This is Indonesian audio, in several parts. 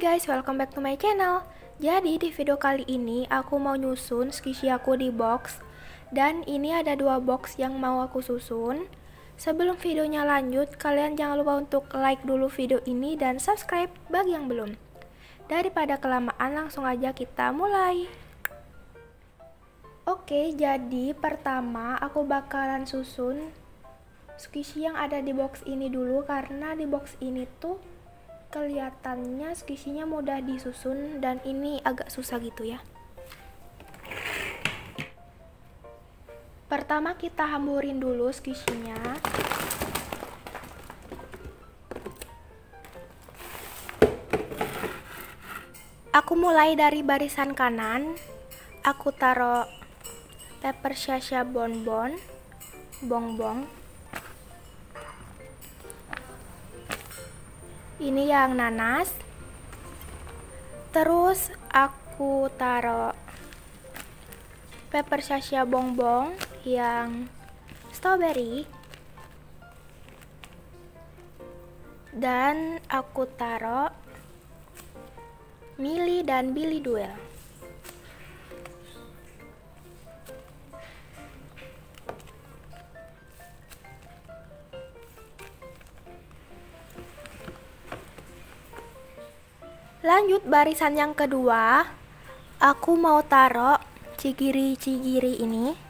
guys, welcome back to my channel. Jadi di video kali ini aku mau nyusun skisi aku di box. Dan ini ada dua box yang mau aku susun. Sebelum videonya lanjut, kalian jangan lupa untuk like dulu video ini dan subscribe bagi yang belum. Daripada kelamaan langsung aja kita mulai. Oke, jadi pertama aku bakalan susun skisi yang ada di box ini dulu. Karena di box ini tuh kelihatannya skisinya mudah disusun dan ini agak susah gitu ya. Pertama kita hamburin dulu skisinya. Aku mulai dari barisan kanan. Aku taruh paper shasha bonbon bonbon ini yang nanas. Terus aku taruh pepper sasha bonbon yang strawberry. Dan aku taruh mili dan billy duel Lanjut barisan yang kedua, aku mau taruh cigiri-cigiri ini.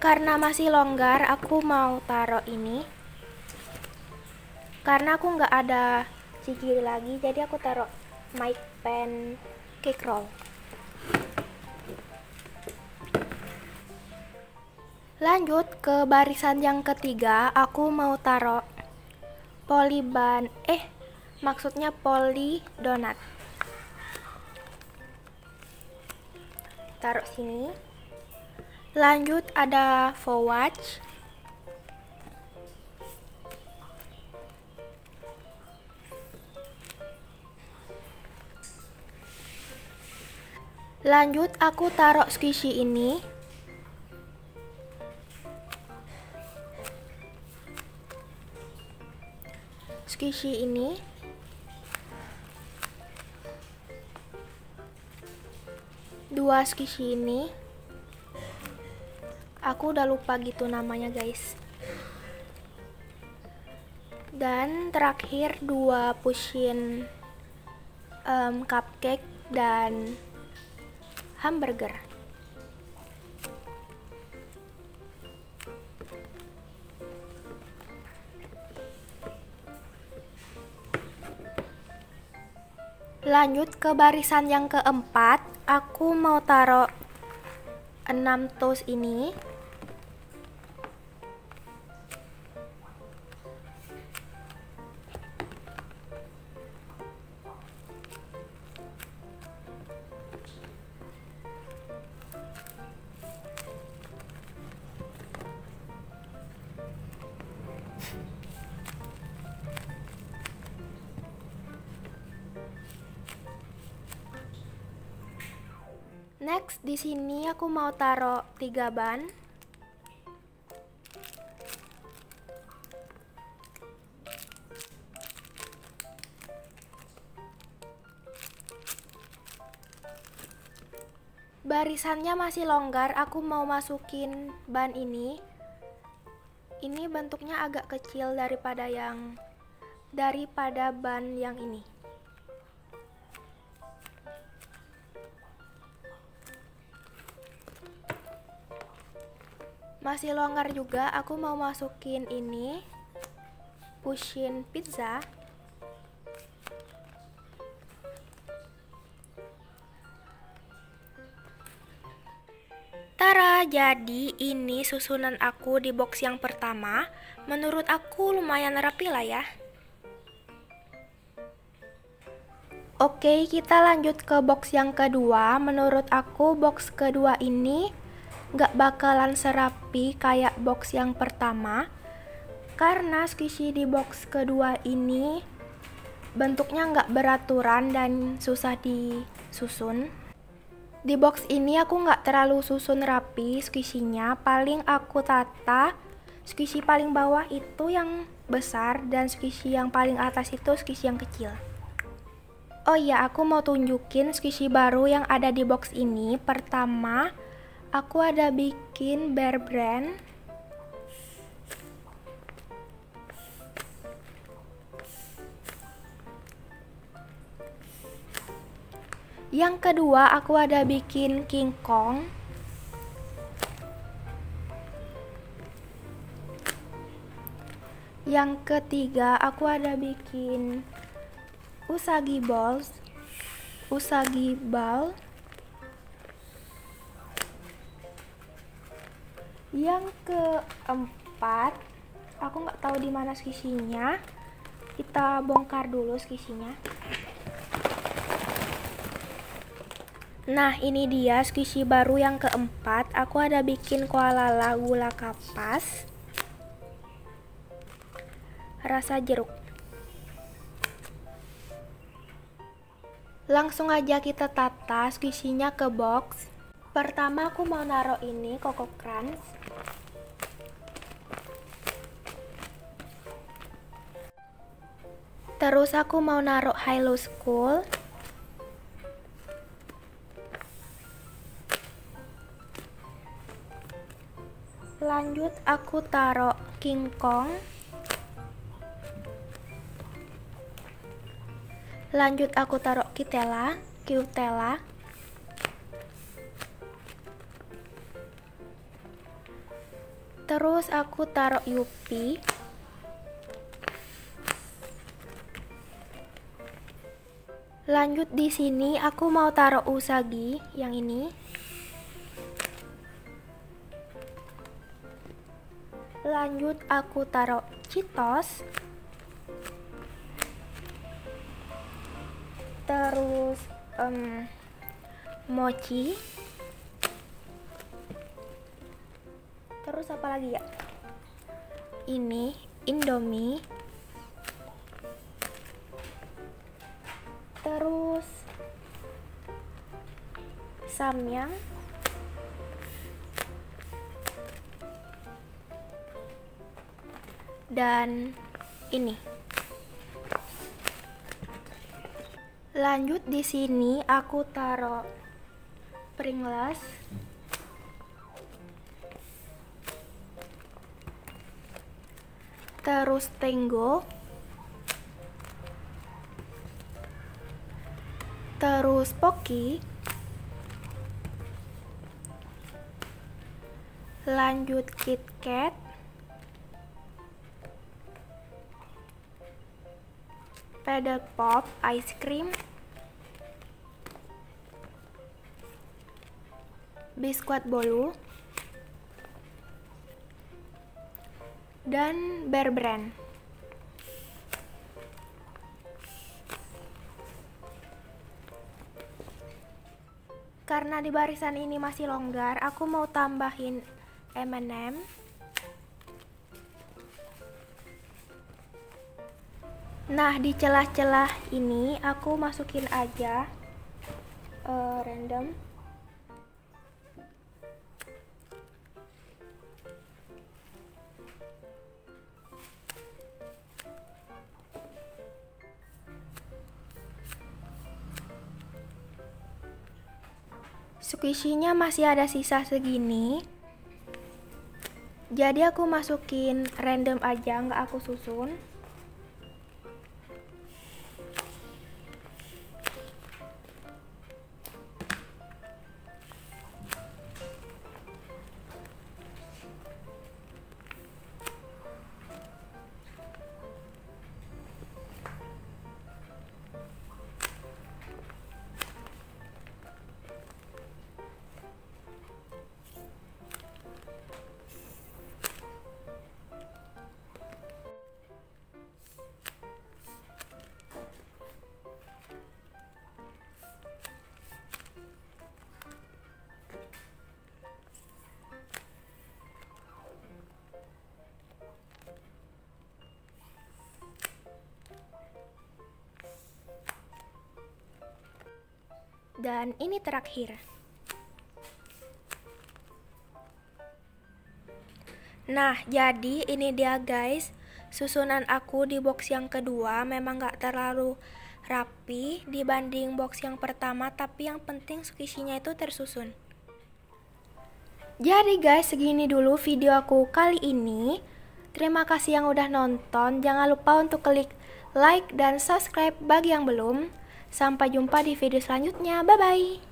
Karena masih longgar aku mau taruh ini. Karena aku nggak ada cigiri lagi jadi aku taruh mic pen cake roll. Lanjut ke barisan yang ketiga aku mau taruh poliban eh maksudnya poli donat. Taruh sini Lanjut ada watch. Lanjut aku taruh squishy ini. Squishy ini. Dua squishy ini aku udah lupa gitu namanya guys. Dan terakhir dua pushin um, cupcake dan hamburger. Lanjut ke barisan yang keempat. Aku mau taruh 6 toast ini Next di sini aku mau taruh tiga ban. Barisannya masih longgar, aku mau masukin ban ini. Ini bentuknya agak kecil daripada yang daripada ban yang ini. Masih longgar juga aku mau masukin ini pushin pizza Tara, jadi ini susunan aku di box yang pertama. Menurut aku lumayan rapi lah ya. Oke, kita lanjut ke box yang kedua. Menurut aku, box kedua ini nggak bakalan serapi kayak box yang pertama. Karena squishy di box kedua ini bentuknya nggak beraturan dan susah disusun. Di box ini aku nggak terlalu susun rapi squishy-nya. Paling aku tata squishy paling bawah itu yang besar dan squishy yang paling atas itu squishy yang kecil. Oh iya, aku mau tunjukin squishy baru yang ada di box ini. Pertama, aku ada bikin Bear Brand. Yang kedua, aku ada bikin King Kong. Yang ketiga, aku ada bikin Usagi balls Usagi ball yang keempat aku nggak tahu di mana skisinya. Kita bongkar dulu skisinya. Nah ini dia skisi baru yang keempat. Aku ada bikin koala gula kapas. Rasa jeruk. Langsung aja kita tata squishy-nya ke box. Pertama aku mau naruh ini Coco Crunch. Terus aku mau naruh Halo School. Lanjut aku taruh King Kong. lanjut aku taruh kitela kiutela terus aku taruh yupi. Lanjut di sini aku mau taruh usagi yang ini. Lanjut aku taruh citos terus um, mochi terus apa lagi ya? Ini indomie. Terus samyang. Dan ini. Lanjut di sini aku taruh Pringles. Terus Tango. Terus Pocky. Lanjut KitKat. Pedal Pop Ice Cream. biskuit bolu, dan Bear Brand. Karena di barisan ini masih longgar, aku mau tambahin M&M. Nah, di celah-celah ini aku masukin aja uh, random squishy-nya masih ada sisa segini. Jadi aku masukin random aja nggak aku susun dan ini terakhir. Nah, jadi ini dia guys, susunan aku di box yang kedua memang gak terlalu rapi dibanding box yang pertama, tapi yang penting squishy-nya itu tersusun. Jadi guys, segini dulu video aku kali ini. Terima kasih yang udah nonton. Jangan lupa untuk klik like dan subscribe bagi yang belum. Sampai jumpa di video selanjutnya. Bye bye.